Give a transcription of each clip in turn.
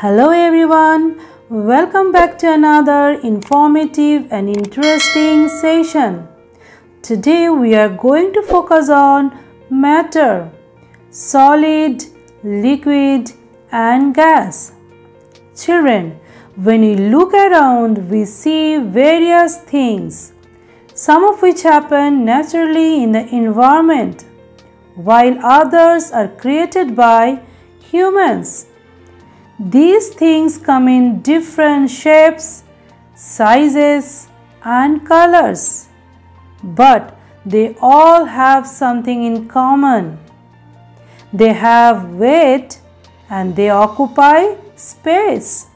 Hello everyone, welcome back to another informative and interesting session. Today we are going to focus on matter, solid, liquid and gas. Children, when we look around we see various things, some of which happen naturally in the environment while others are created by humans. These things come in different shapes, sizes, and colors, but they all have something in common. They have weight and they occupy space.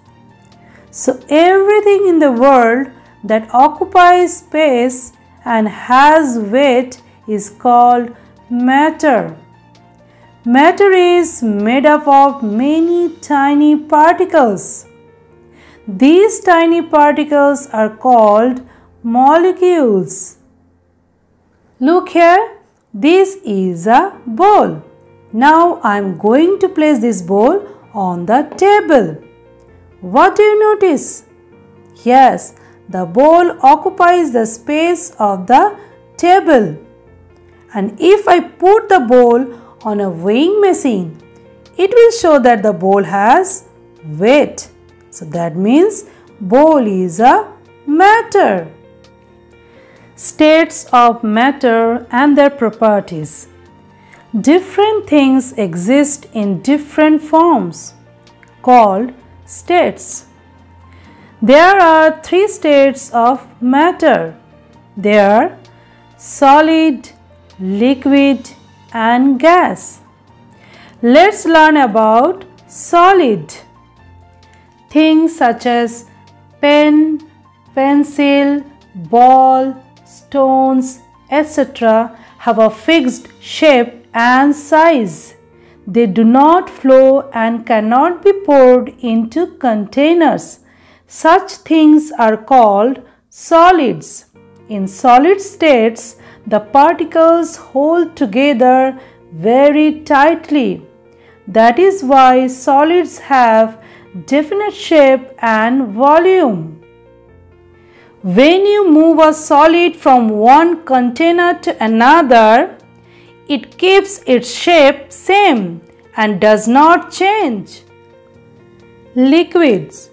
So, everything in the world that occupies space and has weight is called matter. Matter is made up of many tiny particles. These tiny particles are called molecules. Look here, this is a bowl. Now I am going to place this bowl on the table. What do you notice? Yes, the bowl occupies the space of the table. And if I put the bowl on a weighing machine, it will show that the bowl has weight. So that means bowl is a matter. States of matter and their properties. Different things exist in different forms called states. There are three states of matter. They are solid, liquid and gas. Let's learn about solid. Things such as pen, pencil, ball, stones, etc. have a fixed shape and size. They do not flow and cannot be poured into containers. Such things are called solids. In solid states, the particles hold together very tightly. That is why solids have definite shape and volume. When you move a solid from one container to another, it keeps its shape same and does not change. Liquids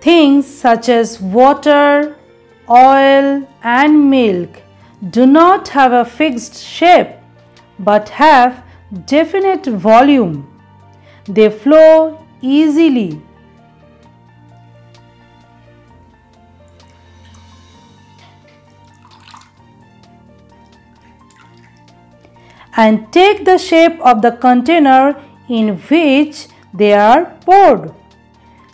Things such as water, oil and milk do not have a fixed shape but have definite volume. They flow easily. and take the shape of the container in which they are poured.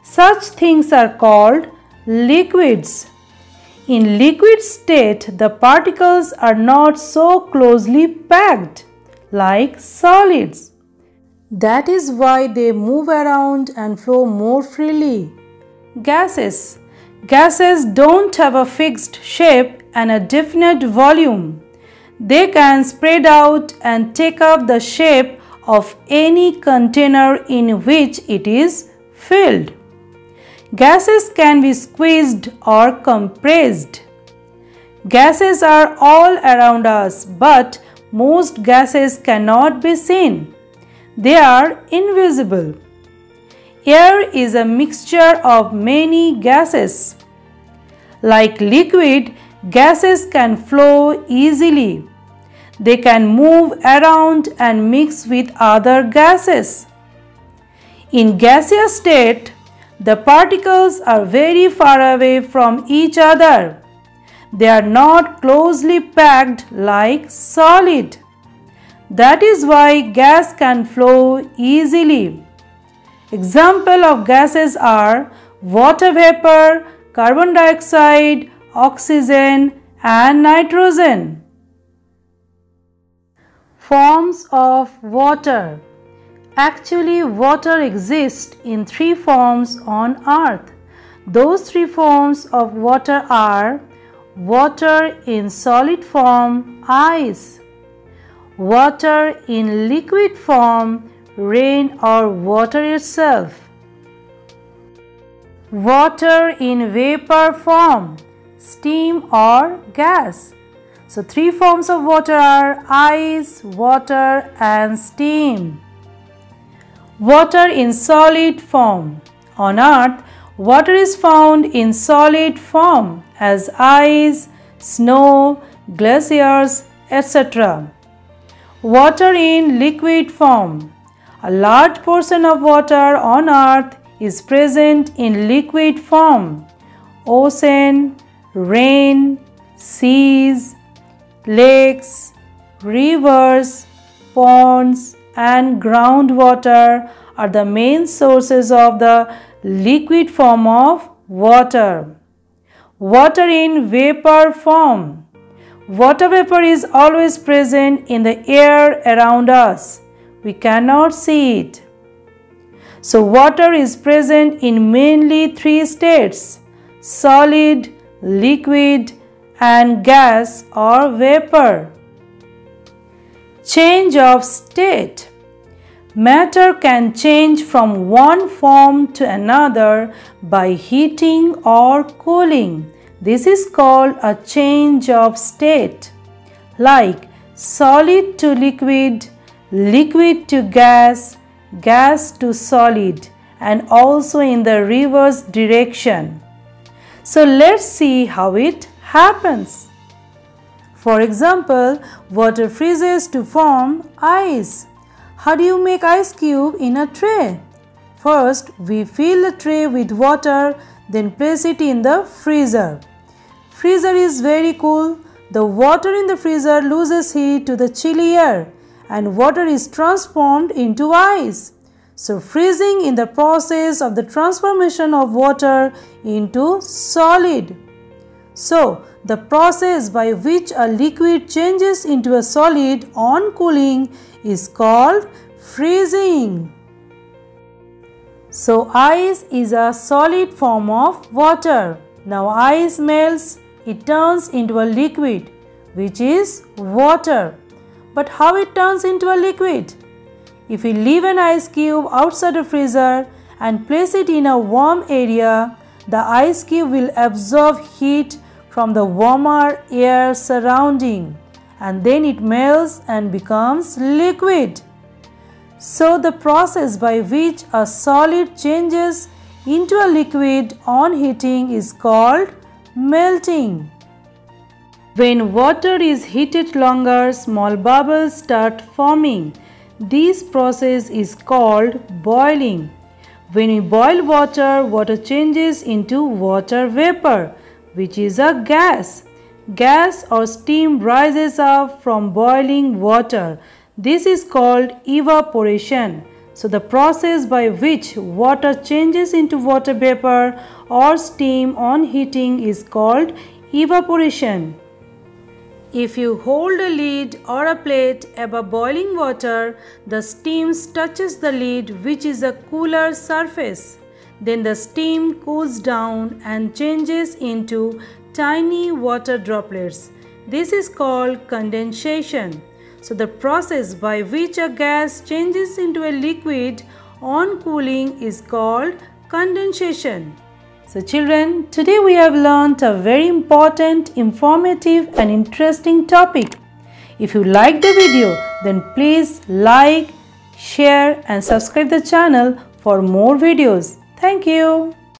Such things are called liquids. In liquid state, the particles are not so closely packed like solids. That is why they move around and flow more freely. Gases. Gases don't have a fixed shape and a definite volume. They can spread out and take up the shape of any container in which it is filled. Gases can be squeezed or compressed. Gases are all around us, but most gases cannot be seen. They are invisible. Air is a mixture of many gases. Like liquid, gases can flow easily. They can move around and mix with other gases. In gaseous state, the particles are very far away from each other. They are not closely packed like solid. That is why gas can flow easily. Example of gases are water vapor, carbon dioxide, oxygen and nitrogen. Forms of water Actually, water exists in three forms on earth. Those three forms of water are water in solid form, ice, water in liquid form, rain or water itself, Water in vapor form, steam or gas. So three forms of water are ice, water and steam. Water in solid form. On earth, water is found in solid form as ice, snow, glaciers, etc. Water in liquid form. A large portion of water on earth is present in liquid form. Ocean, rain, seas, lakes, rivers, ponds, and groundwater are the main sources of the liquid form of water. Water in vapor form. Water vapor is always present in the air around us. We cannot see it. So, water is present in mainly three states solid, liquid, and gas or vapor. Change of state. Matter can change from one form to another by heating or cooling. This is called a change of state. Like solid to liquid, liquid to gas, gas to solid, and also in the reverse direction. So let's see how it happens. For example, water freezes to form ice. How do you make ice cube in a tray? First, we fill the tray with water, then place it in the freezer. Freezer is very cool. The water in the freezer loses heat to the chilly air and water is transformed into ice. So freezing in the process of the transformation of water into solid. So, the process by which a liquid changes into a solid on cooling is called freezing. So, ice is a solid form of water. Now, ice melts, it turns into a liquid which is water. But how it turns into a liquid? If we leave an ice cube outside a freezer and place it in a warm area, the ice cube will absorb heat from the warmer air surrounding and then it melts and becomes liquid. So the process by which a solid changes into a liquid on heating is called melting. When water is heated longer, small bubbles start forming. This process is called boiling. When we boil water, water changes into water vapor which is a gas. Gas or steam rises up from boiling water. This is called evaporation. So the process by which water changes into water vapor or steam on heating is called evaporation. If you hold a lid or a plate above boiling water, the steam touches the lid which is a cooler surface. Then the steam cools down and changes into tiny water droplets. This is called condensation. So the process by which a gas changes into a liquid on cooling is called condensation. So children, today we have learnt a very important, informative and interesting topic. If you like the video, then please like, share and subscribe the channel for more videos. Thank you.